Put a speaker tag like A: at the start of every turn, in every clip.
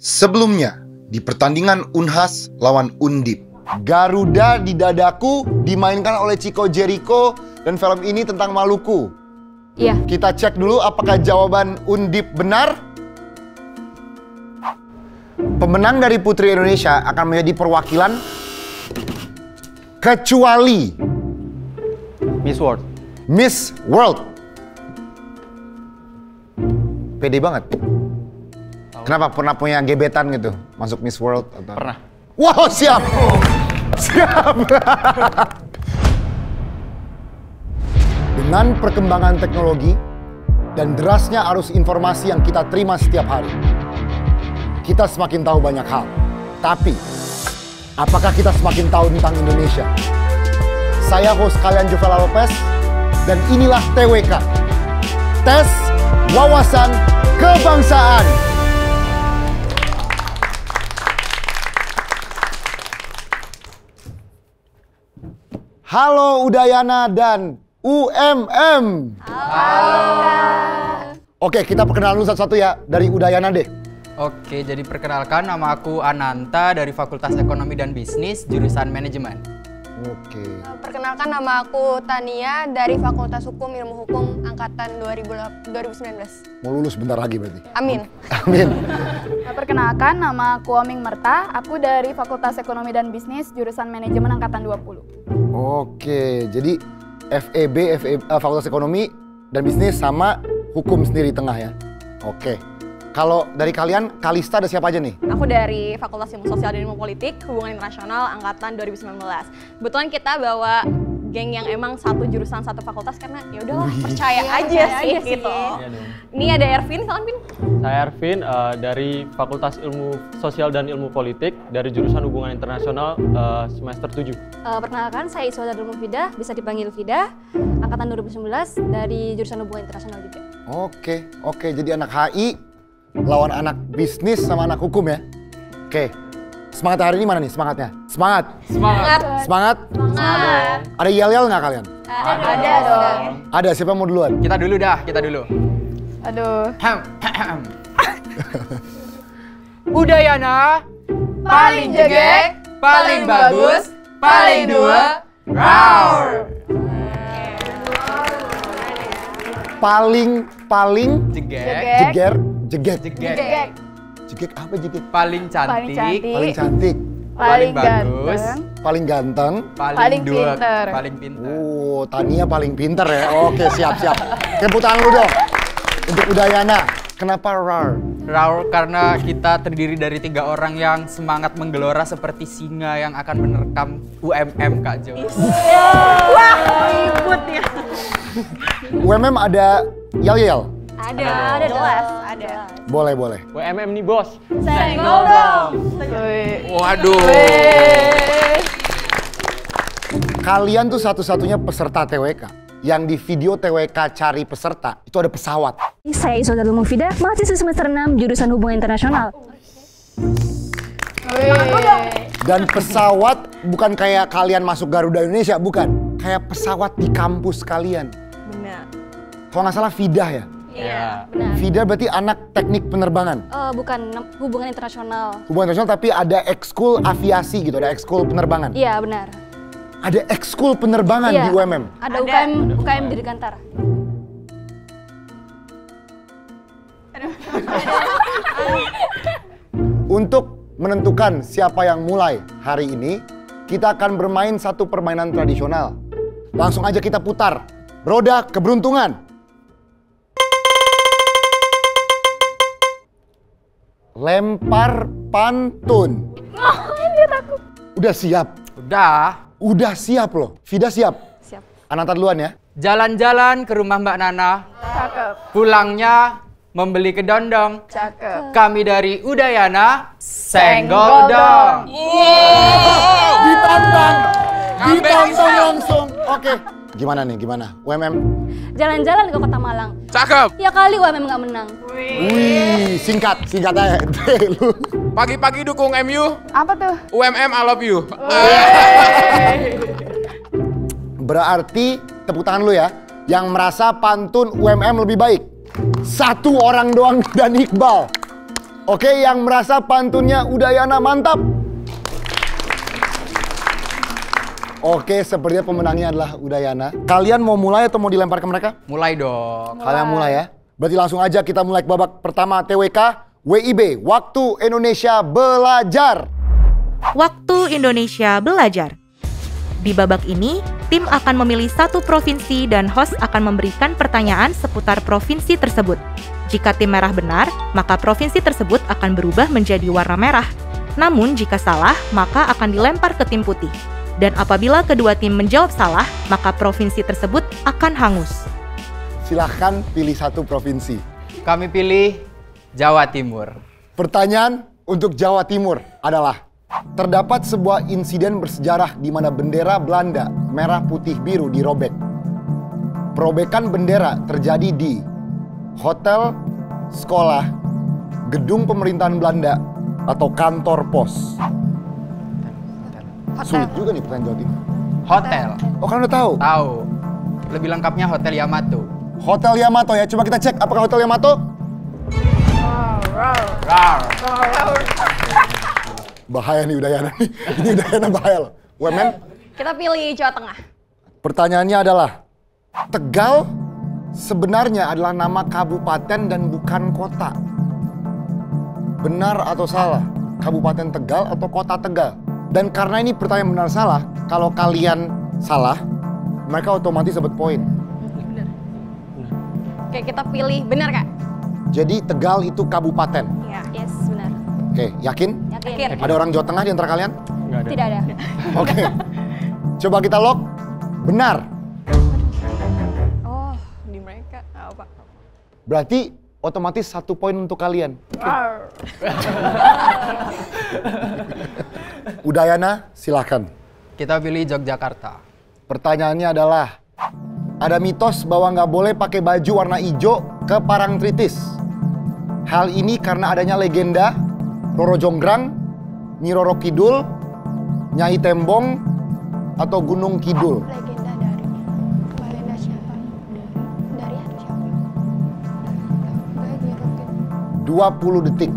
A: Sebelumnya, di pertandingan Unhas lawan Undip. Garuda di dadaku dimainkan oleh Chico Jericho dan film ini tentang Maluku.
B: Iya.
A: Kita cek dulu apakah jawaban Undip benar. Pemenang dari Putri Indonesia akan menjadi perwakilan kecuali
C: Miss World.
A: Miss World. Pede banget. Kenapa pernah punya gebetan gitu masuk Miss World atau?
C: Pernah.
A: Wow, siap. siap. Dengan perkembangan teknologi dan derasnya arus informasi yang kita terima setiap hari, kita semakin tahu banyak hal. Tapi, apakah kita semakin tahu tentang Indonesia? Saya host kalian Jovela Lopez, dan inilah TWK. Tes Wawasan Kebangsaan. Halo Udayana dan UMM. Halo. Oke, kita perkenalan dulu satu-satu ya dari Udayana deh.
D: Oke, jadi perkenalkan nama aku Ananta dari Fakultas Ekonomi dan Bisnis, jurusan Manajemen.
A: Oke.
B: Perkenalkan nama aku Tania dari Fakultas Hukum Ilmu Hukum angkatan 2019.
A: Mau lulus bentar lagi berarti.
B: Amin.
A: Amin.
E: Nah, Perkenalkan, nama aku Aming Merta. Aku dari Fakultas Ekonomi dan Bisnis, jurusan Manajemen Angkatan 20.
A: Oke, jadi FEB, FEB eh, Fakultas Ekonomi dan Bisnis sama hukum sendiri tengah ya. Oke. Kalau dari kalian, Kalista ada siapa aja nih?
F: Aku dari Fakultas Ilmu Sosial dan Ilmu Politik, Hubungan Internasional Angkatan 2019. Kebetulan kita bawa geng yang emang satu jurusan satu fakultas karena ya udahlah percaya aja sih gitu. Ini ada Ervin, salam Vin.
C: Saya Ervin eh, dari Fakultas Ilmu Sosial dan Ilmu Politik dari jurusan Hubungan Internasional eh, semester 7.
G: Eh, perkenalkan, saya Iswada Dulmu Fida, bisa dipanggil Fida, angkatan 2019 dari jurusan hubungan internasional juga.
A: Oke, oke. Jadi anak HI lawan anak bisnis sama anak hukum ya. Oke. Semangat hari ini mana nih semangatnya? Semangat.
D: Semangat!
A: Semangat.
F: Semangat.
A: Ada yel-yel nggak kalian?
F: Ada dong.
A: Ada. Siapa mau duluan?
D: Kita dulu dah, kita dulu.
E: Aduh.
D: Udayana, paling jegek, paling bagus, paling dua, roar!
A: Paling paling
D: Jegek,
A: jeger, jeget.
D: jegek,
A: Jegek apa jegek?
D: paling
E: Paling
D: cantik,
E: cantik.
A: Paling cantik,
E: Paling
D: bagus,
E: ganteng.
A: paling ganteng.
D: paling,
E: Paling
D: dua,
E: pinter.
D: paling pinter.
A: Oh, Tania paling pinter ya. Oke, siap siap. Tepuk tangan lu dong. Untuk Udayana. Kenapa RAR?
D: Roar karena kita terdiri dari tiga orang yang semangat menggelora seperti singa yang akan menerkam UMM Kak Jo.
F: Ribut ya.
A: UMM ada yel-yel?
F: Ada, ada jelas, ada.
A: Boleh, boleh.
C: WMM nih bos.
F: Senggol dong.
D: Waduh.
A: Kalian tuh satu-satunya peserta TWK. Yang di video TWK cari peserta, itu ada pesawat.
G: Saya Iswada Dulmu Fida, mahasiswa semester 6 jurusan hubungan internasional.
A: Dan pesawat bukan kayak kalian masuk Garuda Indonesia, bukan. Kayak pesawat di kampus kalian.
F: Benar.
A: Kalau nggak salah Fidah ya?
F: Iya.
G: Benar.
A: Fidah berarti anak teknik penerbangan.
G: Eh, bukan hubungan internasional.
A: Hubungan internasional tapi ada ekskul aviasi gitu, ada ekskul penerbangan.
G: Iya, benar.
A: Ada ekskul penerbangan di
G: Iya.
A: UMM.
G: Ada, UKM, UKM Dirgantara.
A: Untuk menentukan siapa yang mulai hari ini, kita akan bermain satu permainan tradisional. Langsung aja kita putar. Roda keberuntungan. Lempar pantun. Udah siap?
D: Udah.
A: Udah siap loh. Vida siap?
G: Siap.
A: Ananta duluan ya.
D: Jalan-jalan ke rumah Mbak Nana.
E: Cakep.
D: Pulangnya membeli kedondong.
E: Cakep.
D: Kami dari Udayana, senggol dong.
A: Ditantang. Ditantang langsung. Oke. Gimana nih? Gimana? UMM?
G: Jalan-jalan ke Kota Malang.
H: Cakep.
G: Ya kali UMM nggak menang.
A: Wih, singkat, singkat aja. Lu.
H: Pagi-pagi dukung MU,
E: Apa tuh?
H: UMM I love you.
A: Berarti tepuk tangan lu ya. Yang merasa pantun UMM lebih baik. Satu orang doang dan Iqbal. Oke, yang merasa pantunnya Udayana mantap. Oke, sepertinya pemenangnya adalah Udayana. Kalian mau mulai atau mau dilempar ke mereka?
D: Mulai dong.
A: Kalian mulai ya. Berarti langsung aja kita mulai ke babak pertama TWK WIB, Waktu Indonesia Belajar.
I: Waktu Indonesia Belajar. Di babak ini, tim akan memilih satu provinsi dan host akan memberikan pertanyaan seputar provinsi tersebut. Jika tim merah benar, maka provinsi tersebut akan berubah menjadi warna merah. Namun jika salah, maka akan dilempar ke tim putih. Dan apabila kedua tim menjawab salah, maka provinsi tersebut akan hangus.
A: Silahkan pilih satu provinsi.
D: Kami pilih Jawa Timur.
A: Pertanyaan untuk Jawa Timur adalah terdapat sebuah insiden bersejarah di mana bendera Belanda merah putih biru dirobek. Perobekan bendera terjadi di hotel, sekolah, gedung pemerintahan Belanda, atau kantor pos. Sulit juga nih pertanyaan Jawa Timur.
D: Hotel.
A: Oh kalian udah tahu?
D: Tahu. Lebih lengkapnya Hotel Yamato.
A: Hotel Yamato ya. Coba kita cek apakah Hotel Yamato?
D: Rar.
A: Bahaya nih Udayana nih. Ini Udayana bahaya loh. UMM,
F: Kita pilih Jawa Tengah.
A: pertanyaannya adalah Tegal sebenarnya adalah nama kabupaten dan bukan kota. Benar atau salah? Kabupaten Tegal atau kota Tegal? Dan karena ini pertanyaan benar salah, kalau kalian salah, mereka otomatis dapat poin.
F: Oke, kita pilih benar kak?
A: Jadi Tegal itu kabupaten.
F: Iya.
G: Yes, benar.
A: Oke, yakin?
G: Yakin.
A: Ada orang Jawa Tengah di antara kalian?
C: Nggak ada.
G: Tidak ada.
A: Oke. Coba kita lock. Benar.
F: Oh, di mereka. Apa?
A: Berarti otomatis satu poin untuk kalian. Udayana, silahkan.
D: Kita pilih Yogyakarta.
A: Pertanyaannya adalah, ada mitos bahwa nggak boleh pakai baju warna hijau ke Parangtritis. Hal ini karena adanya legenda Roro Jonggrang, Nyi Roro Kidul, Nyai Tembong, atau Gunung Kidul.
B: Legenda dari legenda siapa? Dari atau siapa? Dari Nyirokin.
A: 20 detik.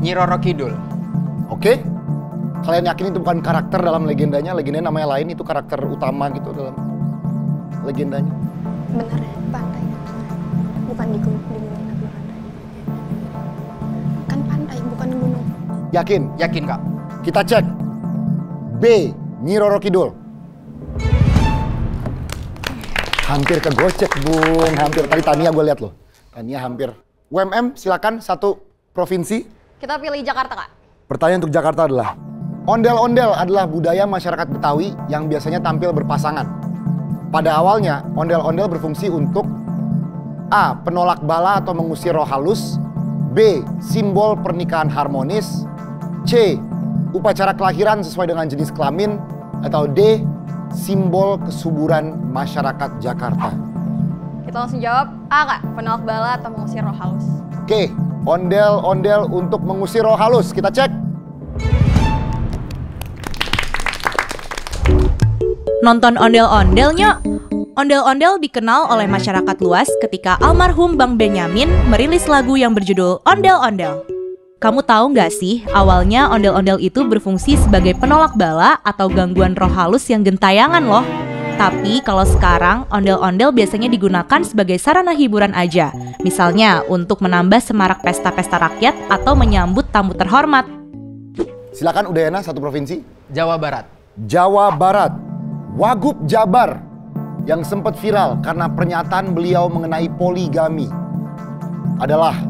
D: Nyi Roro Kidul.
A: Oke? Kalian yakin itu bukan karakter dalam legendanya? Legendanya namanya lain, itu karakter utama gitu dalam legendanya.
B: Benar ya, pantai. Bukan di gunung, di gunung tapi. Kan pantai, bukan gunung.
A: Yakin?
D: Yakin kak?
A: Kita cek. B. Nyi Roro Kidul. Hampir kegocek, Bung. Hampir. Tadi Tania gue lihat loh. Tania hampir. UMM, silakan satu provinsi.
F: Kita pilih Jakarta kak.
A: Pertanyaan untuk Jakarta adalah, ondel-ondel adalah budaya masyarakat Betawi yang biasanya tampil berpasangan. Pada awalnya, ondel-ondel berfungsi untuk A. Penolak bala atau mengusir roh halus B. Simbol pernikahan harmonis C. Upacara kelahiran sesuai dengan jenis kelamin Atau D. Simbol kesuburan masyarakat Jakarta
F: Kita langsung jawab A kak. Penolak bala atau mengusir roh halus.
A: Oke, ondel-ondel untuk mengusir roh halus Kita cek
I: Nonton ondel-ondelnya. Ondel-ondel dikenal oleh masyarakat luas ketika almarhum Bang Benyamin merilis lagu yang berjudul Ondel-Ondel. Kamu tahu nggak sih, awalnya ondel-ondel itu berfungsi sebagai penolak bala atau gangguan roh halus yang gentayangan loh. Tapi kalau sekarang, ondel-ondel biasanya digunakan sebagai sarana hiburan aja. Misalnya untuk menambah semarak pesta-pesta rakyat atau menyambut tamu terhormat.
A: Silakan Udayana satu provinsi
D: Jawa Barat.
A: Jawa Barat, Wagub Jabar yang sempat viral karena pernyataan beliau mengenai poligami adalah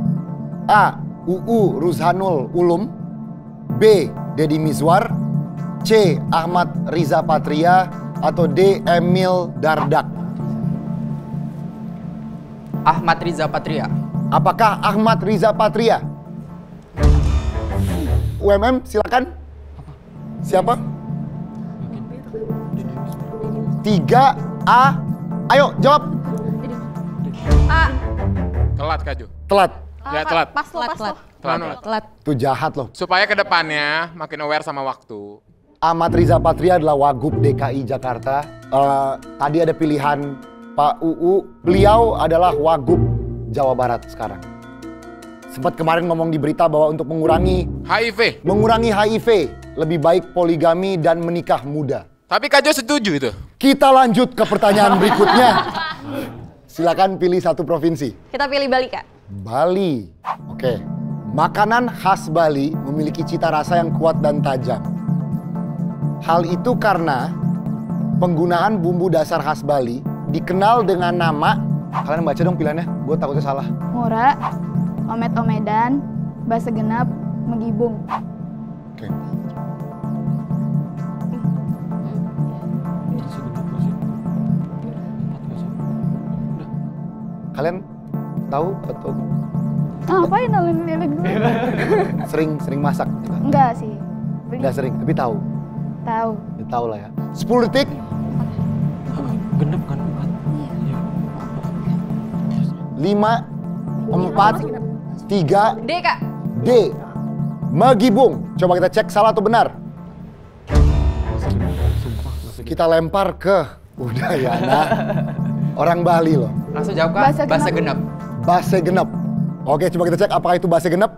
A: A. UU Ruzhanul Ulum B. Deddy Mizwar C. Ahmad Riza Patria atau D. Emil Dardak
D: Ahmad Riza Patria.
A: Apakah Ahmad Riza Patria? UMM silakan. Siapa? 3 A. Ayo jawab.
F: A.
H: Telat Kak Ju.
A: Telat.
H: Ya telat.
F: Pas lo, pas lo.
H: Telat.
I: Telat.
A: Itu jahat loh.
H: Supaya ke depannya makin aware sama waktu.
A: Ahmad Riza Patria adalah Wagub DKI Jakarta. Eh, tadi ada pilihan Pak UU. Beliau adalah Wagub Jawa Barat sekarang. Sempat kemarin ngomong di berita bahwa untuk mengurangi
H: HIV.
A: mengurangi HIV lebih baik poligami dan menikah muda.
H: Tapi Kak Jo setuju itu.
A: Kita lanjut ke pertanyaan berikutnya. Silakan pilih satu provinsi.
F: Kita pilih Bali, Kak.
A: Bali. Oke. Makanan khas Bali memiliki cita rasa yang kuat dan tajam. Hal itu karena penggunaan bumbu dasar khas Bali dikenal dengan nama Kalian baca dong pilihannya, gue takutnya salah.
E: Mura, omet-omedan, basa genap, megibung.
A: Oke. Kalian tahu atau
E: Ah, ngapain gue?
A: sering sering masak?
E: Enggak sih.
A: Enggak sering, tapi tahu.
E: Tahu.
A: Ya, tahu lah ya. 10 detik.
C: Genep kan empat. Iya.
A: 5 4 3
F: D, Kak.
A: D. Megibung. Coba kita cek salah atau benar. Kita lempar ke Udayana. Orang Bali loh.
D: Langsung jawab kak.
E: Bahasa
D: Bahasa genep.
A: Base genep. Oke, coba kita cek apakah itu base genep.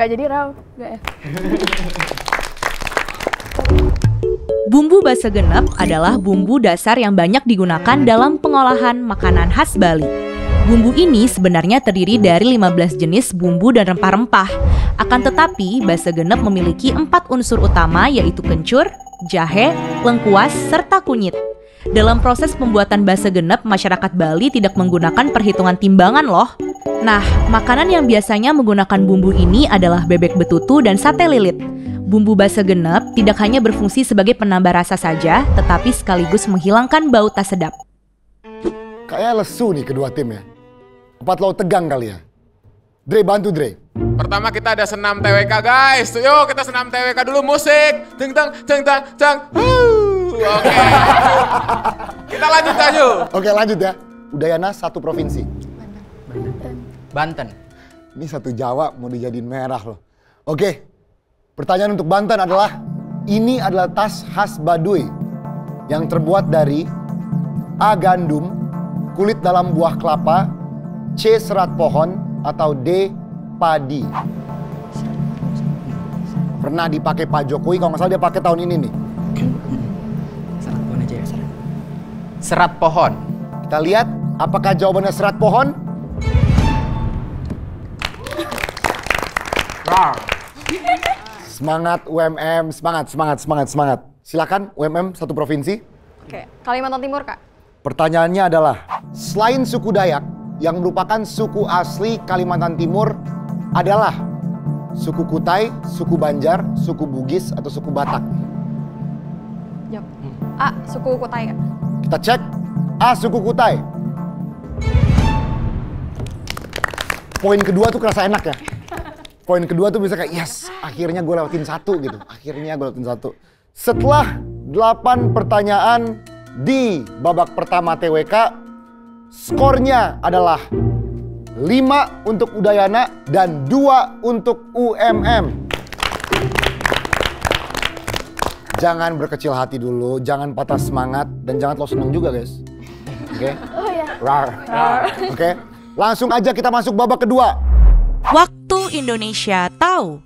E: Gak jadi raw. Gak ya.
I: Bumbu basa genep adalah bumbu dasar yang banyak digunakan dalam pengolahan makanan khas Bali. Bumbu ini sebenarnya terdiri dari 15 jenis bumbu dan rempah-rempah. Akan tetapi, basa genep memiliki empat unsur utama yaitu kencur, jahe, lengkuas, serta kunyit. Dalam proses pembuatan basa genep, masyarakat Bali tidak menggunakan perhitungan timbangan loh. Nah, makanan yang biasanya menggunakan bumbu ini adalah bebek betutu dan sate lilit. Bumbu basa genep tidak hanya berfungsi sebagai penambah rasa saja, tetapi sekaligus menghilangkan bau tak sedap.
A: Kayaknya lesu nih kedua tim ya. Empat lo tegang kali ya. Dre, bantu Dre.
H: Pertama kita ada senam TWK guys. Yuk kita senam TWK dulu musik. Ceng tang ceng tang ceng. Huh, Oke. kita lanjut aja.
A: Oke lanjut ya. Udayana satu provinsi.
D: Banten.
A: Ini satu Jawa mau dijadiin merah loh. Oke, pertanyaan untuk Banten adalah, ini adalah tas khas Baduy yang terbuat dari A. Gandum, kulit dalam buah kelapa, C. Serat pohon, atau D. Padi. Pernah dipakai Pak Jokowi, kalau nggak salah dia pakai tahun ini nih.
D: Serat pohon aja ya. Serat pohon.
A: Kita lihat apakah jawabannya serat pohon? Semangat UMM, semangat, semangat, semangat, semangat. Silakan UMM satu provinsi.
F: Oke, Kalimantan Timur, Kak.
A: Pertanyaannya adalah, selain suku Dayak yang merupakan suku asli Kalimantan Timur adalah suku Kutai, suku Banjar, suku Bugis, atau suku Batak?
F: Jawab. A, suku Kutai, Kak.
A: Kita cek. A, suku Kutai. Poin kedua tuh kerasa enak ya. Poin kedua tuh bisa kayak, yes, akhirnya gue lewatin satu gitu. Akhirnya gue lewatin satu. Setelah 8 pertanyaan di babak pertama TWK, skornya adalah 5 untuk Udayana dan 2 untuk UMM. Jangan berkecil hati dulu, jangan patah semangat, dan jangan terlalu senang juga guys. Oke?
E: Oh ya.
A: Rar. Oke? Langsung aja kita masuk babak kedua.
I: Waktu Indonesia tahu.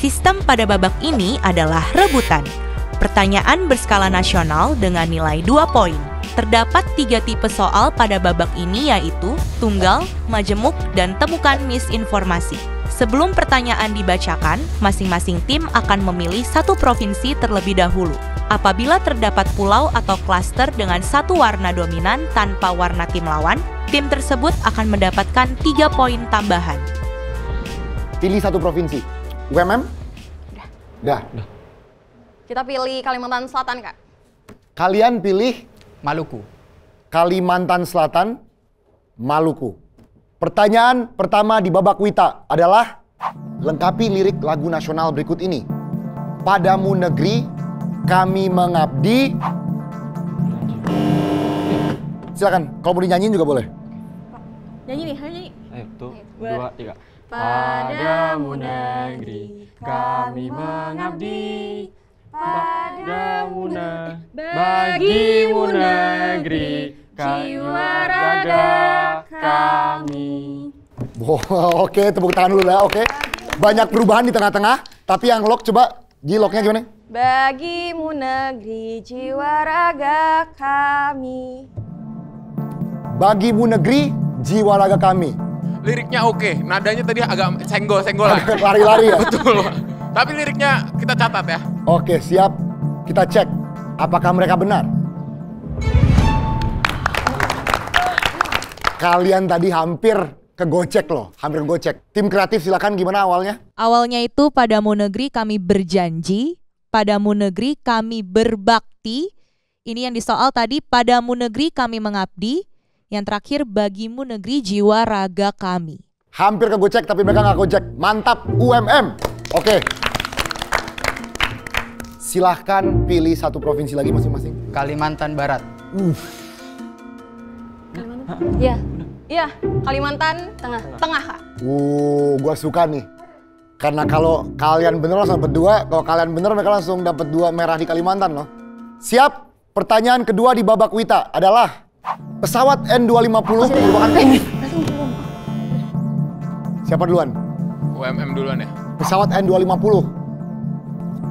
I: Sistem pada babak ini adalah rebutan. Pertanyaan berskala nasional dengan nilai 2 poin. Terdapat tiga tipe soal pada babak ini yaitu tunggal, majemuk, dan temukan misinformasi. Sebelum pertanyaan dibacakan, masing-masing tim akan memilih satu provinsi terlebih dahulu. Apabila terdapat pulau atau klaster dengan satu warna dominan tanpa warna tim lawan, tim tersebut akan mendapatkan tiga poin tambahan.
A: Pilih satu provinsi. UMM? Dah.
F: Kita pilih Kalimantan Selatan, Kak.
A: Kalian pilih
D: Maluku.
A: Kalimantan Selatan, Maluku. Pertanyaan pertama di babak Wita adalah lengkapi lirik lagu nasional berikut ini. Padamu negeri, kami mengabdi. Silakan, kalau mau dinyanyiin juga boleh.
F: Nyanyi nih, ayo nyanyi.
C: Ayo, tuh, dua, tiga. Padamu negeri kami mengabdi Padamu negeri Bagimu negeri jiwa raga kami.
A: Bo- Oke, tepuk tangan dulu lah. Oke. Banyak perubahan di tengah-tengah, tapi yang lock coba Ji locknya gimana?
F: Bagimu negeri jiwa raga kami.
A: Bagimu negeri, jiwa raga kami.
H: Liriknya oke, nadanya tadi agak senggol-senggol lah.
A: Agak lari-lari ya?
H: Betul. Tapi liriknya kita catat ya.
A: Oke, siap. Kita cek apakah mereka benar. Kalian tadi hampir kegocek loh, hampir kegocek. Tim kreatif silakan gimana awalnya?
I: Awalnya itu padamu negeri kami berjanji, padamu negeri kami berbakti. Ini yang disoal tadi, padamu negeri kami mengabdi. Yang terakhir, bagimu negeri jiwa raga kami.
A: Hampir kegocek tapi mereka nggak gocek. Mantap UMM. Oke. Silahkan pilih satu provinsi lagi masing-masing.
D: Kalimantan Barat.
G: Ya,
F: Iya, Kalimantan
G: tengah.
F: Tengah, Kak.
A: Uh, gua suka nih. Karena kalau kalian bener langsung dapat dua, kalau kalian bener mereka langsung dapat dua merah di Kalimantan loh. Siap? Pertanyaan kedua di babak Wita adalah pesawat N250 merupakan Siapa duluan?
H: UMM duluan ya.
A: Pesawat N250.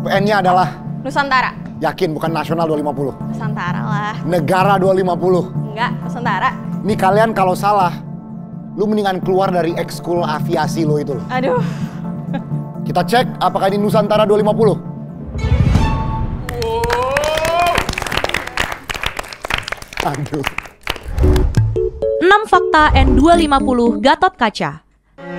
A: PN-nya adalah
F: Nusantara.
A: yakin bukan nasional 250.
F: Nusantara lah.
A: Negara 250.
F: Enggak, Nusantara.
A: Nih kalian kalau salah, lu mendingan keluar dari ekskul aviasi lo itu loh.
F: Aduh.
A: Kita cek apakah ini Nusantara 250. Aduh.
I: 6 fakta N250 Gatot Kaca.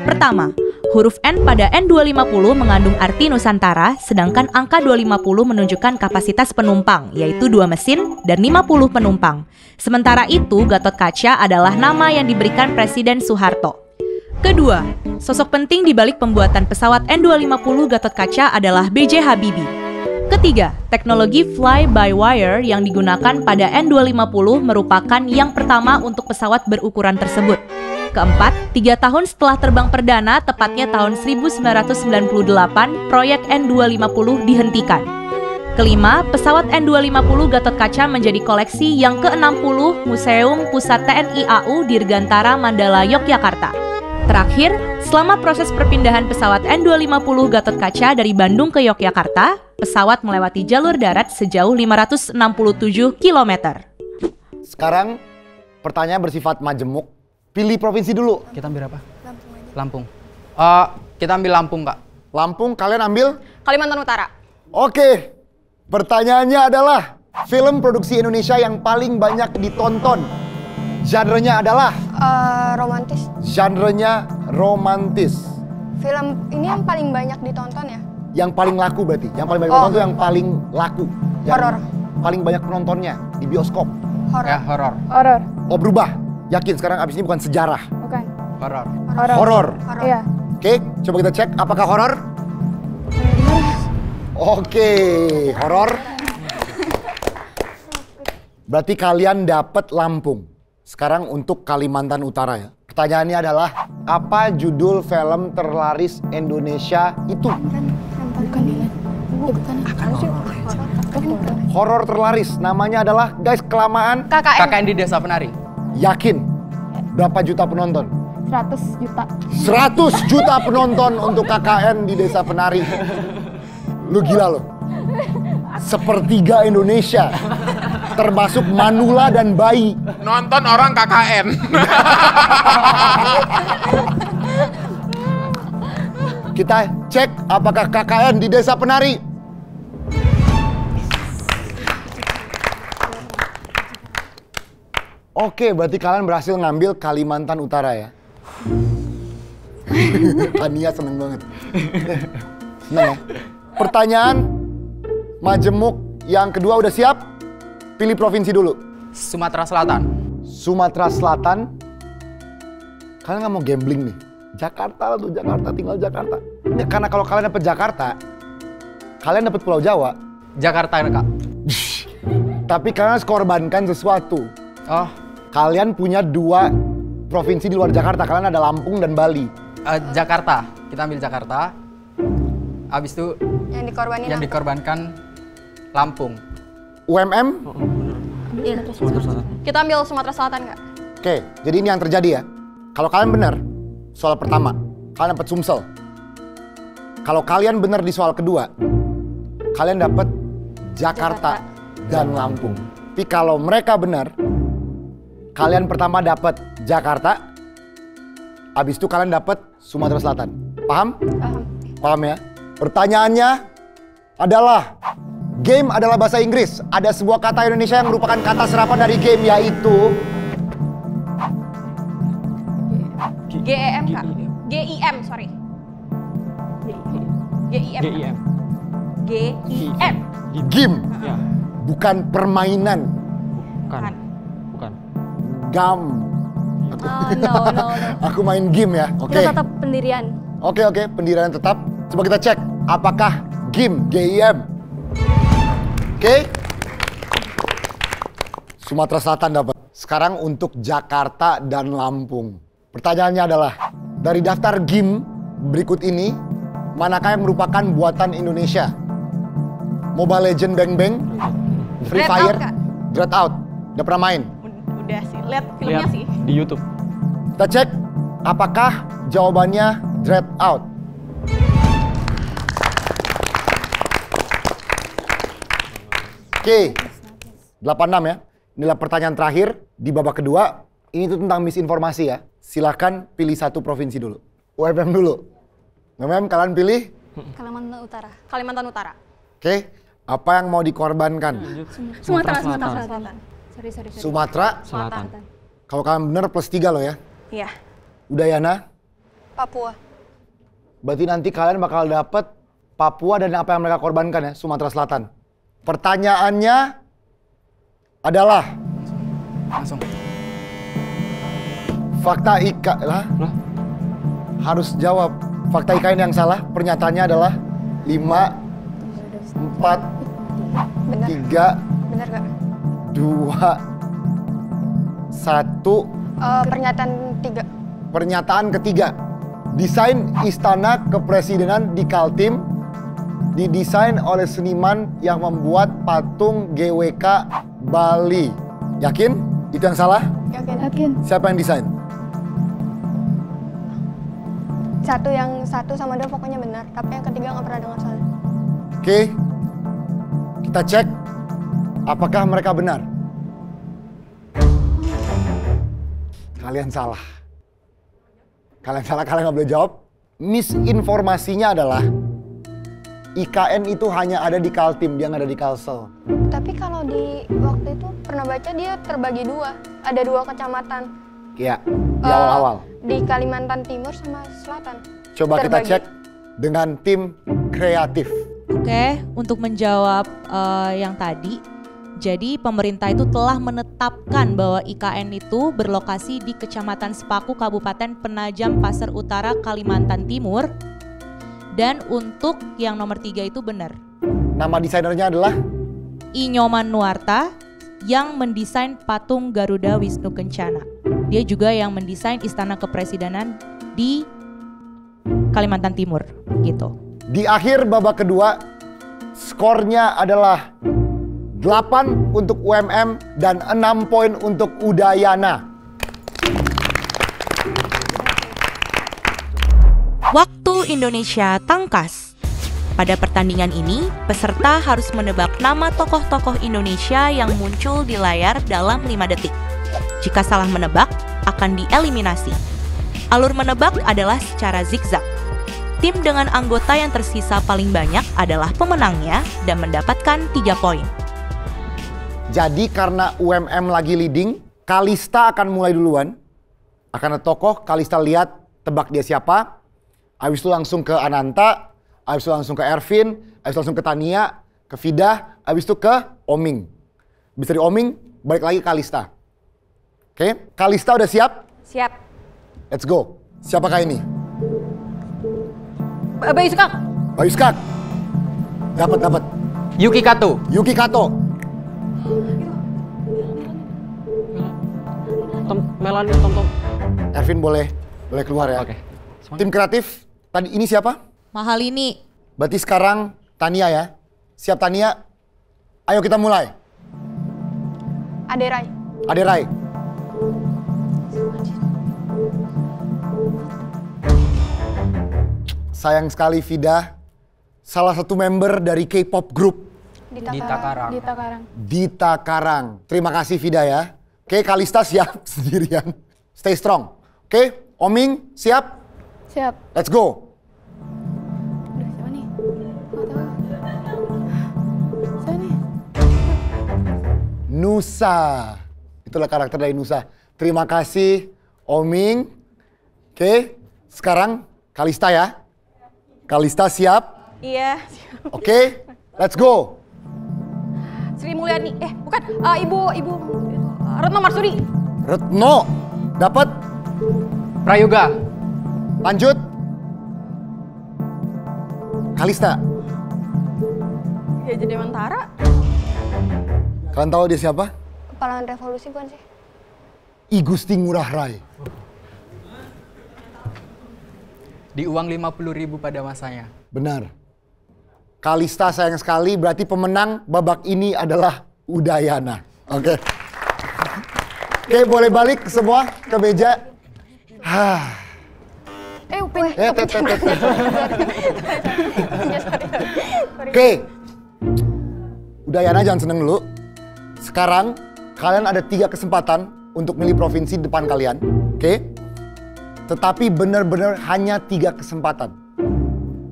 I: Pertama, huruf N pada N250 mengandung arti Nusantara, sedangkan angka 250 menunjukkan kapasitas penumpang, yaitu dua mesin dan 50 penumpang. Sementara itu, Gatot Kaca adalah nama yang diberikan Presiden Soeharto. Kedua, sosok penting di balik pembuatan pesawat N250 Gatot Kaca adalah B.J. Habibie. Ketiga, teknologi fly-by-wire yang digunakan pada N250 merupakan yang pertama untuk pesawat berukuran tersebut. Keempat, tiga tahun setelah terbang perdana, tepatnya tahun 1998, proyek N250 dihentikan. Kelima, pesawat N250 Gatot Kaca menjadi koleksi yang ke-60 Museum Pusat TNI AU Dirgantara Mandala Yogyakarta. Terakhir, selama proses perpindahan pesawat N250 Gatot Kaca dari Bandung ke Yogyakarta, pesawat melewati jalur darat sejauh 567 km.
A: Sekarang pertanyaan bersifat majemuk. Pilih provinsi dulu.
D: Kita ambil apa? Lampung. Eh, kita ambil Lampung, Kak.
A: Lampung, kalian ambil?
F: Kalimantan Utara.
A: Oke. Pertanyaannya adalah film produksi Indonesia yang paling banyak ditonton. Genre-nya adalah
B: Eh, romantis.
A: genre-nya romantis.
B: Film ini yang paling banyak ditonton ya?
A: Yang paling laku berarti. Yang paling banyak
B: Oh.
A: ditonton itu yang paling laku. Yang
B: Horor.
A: Paling banyak penontonnya di bioskop.
B: Horor.
D: Ya, horor.
E: Horor.
A: Oh berubah. Yakin sekarang abis ini bukan sejarah.
E: Bukan.
D: Horor.
E: Horor.
A: Horor.
B: Horor.
E: Iya.
A: Oke, coba kita cek apakah horor? Oke, horor. Berarti kalian dapat Lampung. Sekarang untuk Kalimantan Utara ya. Pertanyaannya adalah apa judul film terlaris Indonesia itu? Horor terlaris. Namanya adalah guys kelamaan.
F: KKN.
D: KKN di Desa Penari.
A: Yakin? Berapa juta penonton?
E: 100 juta.
A: 100 juta penonton untuk KKN di Desa Penari. Lu gila lo. Sepertiga Indonesia. Termasuk Manula dan bayi.
H: Nonton orang KKN.
A: Kita cek apakah KKN di Desa Penari. Oke, berarti kalian berhasil ngambil Kalimantan Utara ya. Tania seneng banget. seneng ya. Pertanyaan majemuk yang kedua udah siap? Pilih provinsi dulu.
D: Sumatera Selatan.
A: Sumatera Selatan. Kalian nggak mau gambling nih? Jakarta lah tuh, Jakarta tinggal Jakarta. Ini karena kalau kalian dapet Jakarta, kalian dapet Pulau Jawa.
D: Jakarta, Kak.
A: Tapi kalian harus korbankan sesuatu.
D: Oh,
A: Kalian punya dua provinsi di luar Jakarta. Kalian ada Lampung dan Bali.
D: eh, Jakarta. Kita ambil Jakarta. Abis itu
B: Yang dikorbanin
D: yang
B: apa?
D: dikorbankan Lampung.
A: UMM,
G: Iya.
F: Kita ambil Sumatera Selatan nggak?
A: Oke, jadi ini yang terjadi ya. Kalau kalian benar soal pertama, kalian dapat Sumsel. Kalau kalian benar di soal kedua, kalian dapat Jakarta, dan Lampung. Tapi kalau mereka benar, kalian pertama dapat Jakarta, habis itu kalian dapat Sumatera Selatan. Paham?
B: Paham.
A: Paham ya? Pertanyaannya adalah game adalah bahasa Inggris. Ada sebuah kata Indonesia yang merupakan kata serapan dari game yaitu
F: GEM kak? GIM, sorry. GIM.
C: GIM.
F: GIM.
A: game,
C: Ya,
A: bukan permainan.
C: bukan. Bukan.
A: Gam.
G: Oh, no, no, no.
A: Aku main game ya. Oke.
G: Kita tetap pendirian.
A: Oke oke, pendirian tetap. Coba kita cek apakah game GIM. Oke. Sumatera Selatan dapat. Sekarang untuk Jakarta dan Lampung. Pertanyaannya adalah dari daftar game berikut ini manakah yang merupakan buatan Indonesia? Mobile Legend Bang Bang, Free
F: Dread
A: Fire,
F: Out, Kak.
A: Dread Out. Udah pernah main?
F: Udah sih, lihat filmnya
C: Lihat
F: sih.
C: di YouTube.
A: Kita cek apakah jawabannya Dread Oke, 86 ya. Inilah pertanyaan terakhir di babak kedua. Ini tuh tentang misinformasi ya. Silahkan pilih satu provinsi dulu. UMM dulu. UMM kalian pilih.
G: Kalimantan Utara.
F: Kalimantan Utara.
A: Oke, apa yang mau dikorbankan?
G: Sumatera,
C: Selatan.
G: Sumatera Selatan. Sorry, sorry, sorry.
A: Sumatera.
C: Selatan.
A: Kalau kalian benar plus 3 loh ya.
F: Iya.
A: Udayana.
B: Papua.
A: Berarti nanti kalian bakal dapet Papua dan apa yang mereka korbankan ya, Sumatera Selatan. Pertanyaannya adalah
D: Langsung.
A: fakta Ika lah.
C: Lah?
A: Harus jawab. Fakta IKN yang salah, pernyataannya adalah 5 4
B: Benar.
A: 3
B: Benar kak.
A: 2 1
B: Eh, pernyataan tiga.
A: Pernyataan ketiga. Desain istana kepresidenan di Kaltim didesain oleh seniman yang membuat patung GWK Bali. Yakin? Itu yang salah?
B: Yakin.
E: Yakin.
A: Siapa yang desain?
B: Satu yang satu sama dua pokoknya benar. Tapi yang ketiga nggak pernah dengar soalnya.
A: Oke. Kita cek apakah mereka benar. Kalian salah. Kalian salah, kalian nggak boleh jawab. Misinformasinya adalah IKN itu hanya ada di Kaltim, dia nggak ada di Kalsel.
B: Tapi kalau di waktu itu pernah baca dia terbagi dua. Ada dua kecamatan.
A: Iya, di awal-awal.
B: Di Kalimantan Timur sama Selatan.
A: Coba kita
B: terbagi.
A: cek dengan tim kreatif.
I: Oke, untuk menjawab eh, yang tadi, jadi pemerintah itu telah menetapkan bahwa IKN itu berlokasi di Kecamatan Sepaku, Kabupaten Penajam Pasir Utara, Kalimantan Timur. Dan untuk yang nomor tiga itu benar.
A: Nama desainernya adalah
I: Inyoman Nuarta yang mendesain patung Garuda Wisnu Kencana. Dia juga yang mendesain istana kepresidenan di Kalimantan Timur gitu.
A: di akhir babak kedua skornya adalah 8 untuk UMM dan 6 poin untuk Udayana.
I: Waktu Indonesia Tangkas. Pada pertandingan ini, peserta harus menebak nama tokoh-tokoh Indonesia yang muncul di layar dalam 5 detik. Jika salah menebak, akan dieliminasi. Alur menebak adalah secara zigzag. Tim dengan anggota yang tersisa paling banyak adalah pemenangnya dan mendapatkan 3 poin.
A: Jadi karena UMM lagi leading, Kalista akan mulai duluan. Akan ada tokoh, Kalista lihat tebak dia siapa. Habis itu langsung ke Ananta, habis itu langsung ke Ervin, habis itu langsung ke Tania, ke Vida, habis itu ke Oming. Bisa dari Oming, balik lagi ke Kalista. Oke, Kalista udah siap?
F: Siap.
A: Let's go. Siapakah ini?
F: Bayi suka.
A: Bayu Skak. Dapat, dapat.
D: Yuki Kato.
A: Yuki Kato.
C: Tom, Melanie, Tom, Tom.
A: Ervin boleh boleh keluar ya.
C: Oke.
A: Tim kreatif, tadi ini siapa?
I: Mahal ini
A: Berarti sekarang Tania ya. Siap Tania? Ayo kita mulai.
B: Aderai.
A: Aderai. Sayang sekali Vida, salah satu member dari K-pop group
B: Dita,
D: Dita Karang.
E: Dita Karang.
A: Dita Karang. Terima kasih Vida ya. Oke, Kalista siap sendirian. Stay strong. Oke, Oming siap?
E: Siap.
A: Let's go.
E: Aduh, siapa nih? Nggak tahu. Siapa nih?
A: Nusa. Itulah karakter dari Nusa. Terima kasih Oming. Oke, sekarang Kalista ya. Kalista siap?
F: Iya.
A: Oke, let's go.
F: Sri Mulyani. Eh, bukan. Eh, ibu, ibu. Retno Marsudi.
A: Retno, dapat
D: Prayoga.
A: Lanjut. Kalista,
F: Ya jadi Mentara.
A: kalian tahu dia siapa?
B: Pahlawan revolusi bukan sih?
A: I Gusti Ngurah Rai.
D: Di uang 50.000 ribu pada masanya.
A: Benar. Kalista sayang sekali, berarti pemenang babak ini adalah Udayana. Oke. Oke, boleh balik semua ke meja. Hah.
B: Eh, Upin.
A: Eh, tet, tet, tet, tet. Oke. Udayana jangan seneng dulu. Sekarang kalian ada tiga kesempatan untuk milih provinsi depan kalian. Oke. Tetapi benar-benar hanya tiga kesempatan.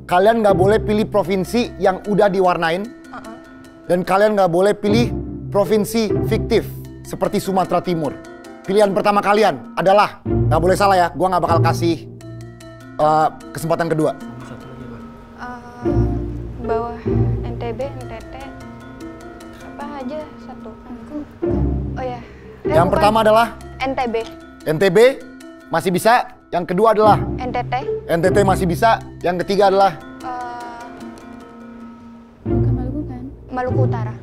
A: Kalian nggak boleh pilih provinsi yang udah diwarnain. Dan kalian nggak boleh pilih provinsi fiktif seperti Sumatera Timur. Pilihan pertama kalian adalah, nggak boleh salah ya, gua nggak bakal kasih eh, kesempatan kedua.
B: Eh, bawah NTB, NTT. Apa aja satu. Oh ya. Eh,
A: Yang
B: bukan.
A: pertama adalah
B: NTB,
A: NTB masih bisa, yang kedua adalah
B: NTT.
A: NTT masih bisa, yang ketiga adalah
B: eh,
E: Bukan Maluku kan?
B: Maluku Utara.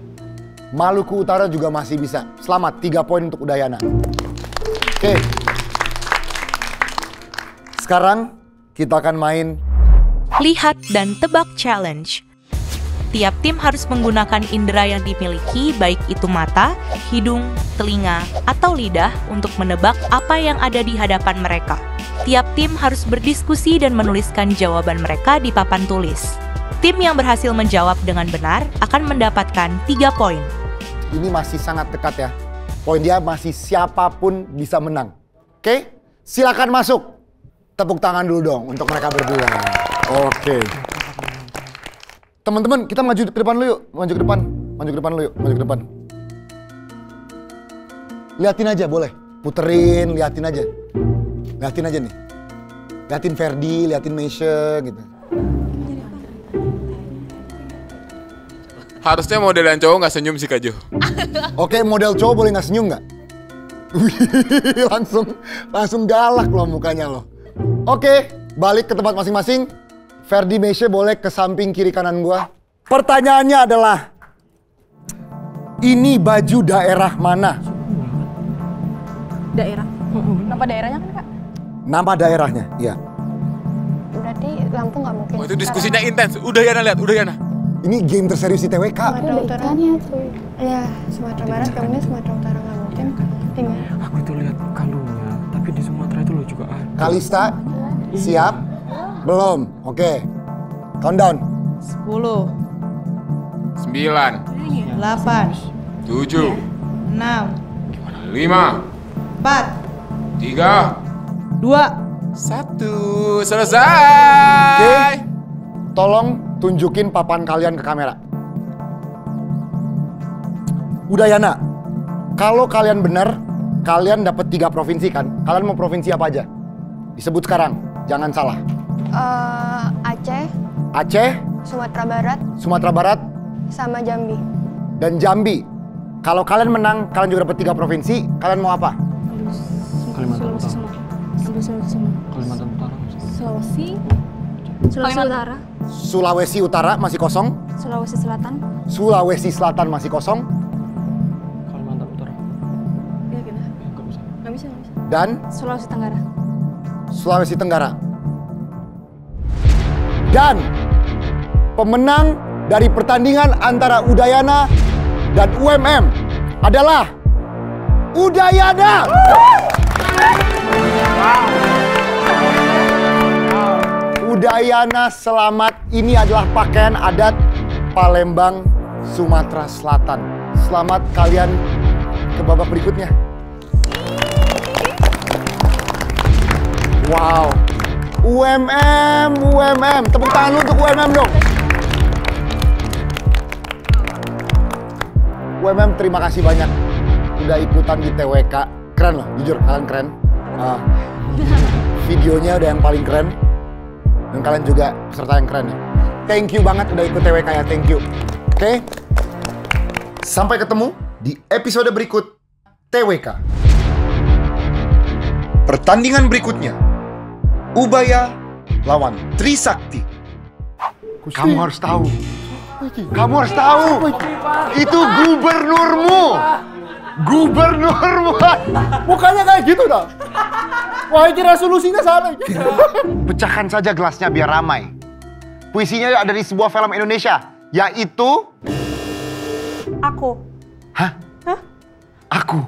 A: Maluku Utara juga masih bisa. Selamat, tiga poin untuk Udayana. Oke. Sekarang kita akan main
I: Lihat dan tebak challenge. Tiap tim harus menggunakan indera yang dimiliki, baik itu mata, hidung, telinga, atau lidah, untuk menebak apa yang ada di hadapan mereka. Tiap tim harus berdiskusi dan menuliskan jawaban mereka di papan tulis. Tim yang berhasil menjawab dengan benar akan mendapatkan 3 poin.
A: ini masih sangat dekat ya. Poin dia masih siapa pun bisa menang. Oke, silakan masuk. Tepuk tangan dulu dong untuk mereka berdua. Oke. Teman-teman, kita maju ke depan dulu yuk. Maju ke depan. Maju ke depan dulu yuk. Maju ke depan. Liatin aja boleh. Puterin, liatin aja. Liatin aja nih. Liatin Ferdi, liatin Meisha gitu.
H: Harusnya model yang cowok nggak senyum sih Kak Jo.
A: Oke, model cowok boleh nggak senyum nggak? Langsung langsung galak loh mukanya loh. Oke, balik ke tempat masing-masing. Ferdi Meisha boleh ke samping kiri kanan gua. Pertanyaannya adalah ini baju daerah mana?
F: Daerah. Nama daerahnya kan kak?
A: Nama daerahnya, iya.
B: Berarti Lampung nggak mungkin.
H: Oh, itu diskusinya intens. Udah Yana lihat, udah Yana.
A: Ini game terserius di TWK.
B: Sumatera Utara. Iya, Sumatera Barat. Kemudian Sumatera Utara nggak mungkin.
A: Kalista, siap? Belum. Oke. Countdown.
J: 10,
H: 9,
J: 8,
H: 7,
J: 6,
H: 5,
J: 4,
H: 3,
J: 2,
H: 1. Selesai.
A: Oke. Tolong tunjukin papan kalian ke kamera. Udayana, kalau kalian benar, kalian dapat tiga provinsi kan? Kalian mau provinsi apa aja? Disebut sekarang, jangan salah.
B: Eh, Aceh,
A: Aceh,
B: Sumatera Barat,
A: Sumatera Barat,
B: sama Jambi.
A: dan Jambi. Kalau kalian menang, kalian juga dapat tiga provinsi. Kalian mau apa?
K: Kalimantan Utara. Kalimantan Utara.
G: Sulawesi, Sulawesi Utara,
A: Sulawesi Utara masih kosong.
G: Sulawesi Selatan,
A: Sulawesi Selatan masih kosong.
K: Kalimantan Utara.
F: Iya gitu.
K: Enggak bisa.
F: Nggak bisa, nggak bisa.
A: Dan
G: Sulawesi Tenggara.
A: Sulawesi Tenggara. Dan pemenang dari pertandingan antara Udayana dan UMM adalah Udayana. Udayana selamat. Ini adalah pakaian adat Palembang, Sumatera Selatan. Selamat kalian ke babak berikutnya. Wow. UMM, UMM. Tepuk tangan untuk UMM dong. UMM terima kasih banyak udah ikutan di TWK. Keren loh, jujur kalian keren. Ah, videonya udah yang paling keren. Dan kalian juga peserta yang keren ya. Thank you banget udah ikut TWK ya, thank you. Oke. Sampai ketemu di episode berikut TWK. Pertandingan berikutnya. Ubaya lawan Trisakti. Kamu harus tahu. Kamu harus tahu. Itu gubernurmu. Gubernurmu. Mukanya kayak gitu dah. Wah ini resolusinya salah. Pecahkan saja gelasnya biar ramai. Puisinya ada di sebuah film Indonesia, yaitu
F: Aku.
A: Hah? Aku.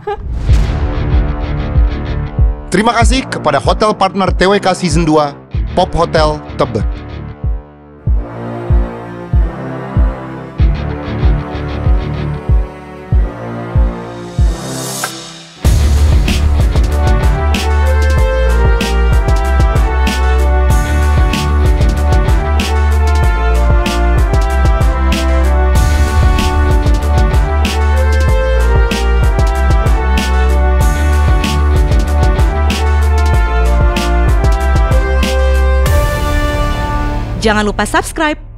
A: Terima kasih kepada hotel partner TWK Season 2, Pop Hotel Tebet.
I: Jangan lupa subscribe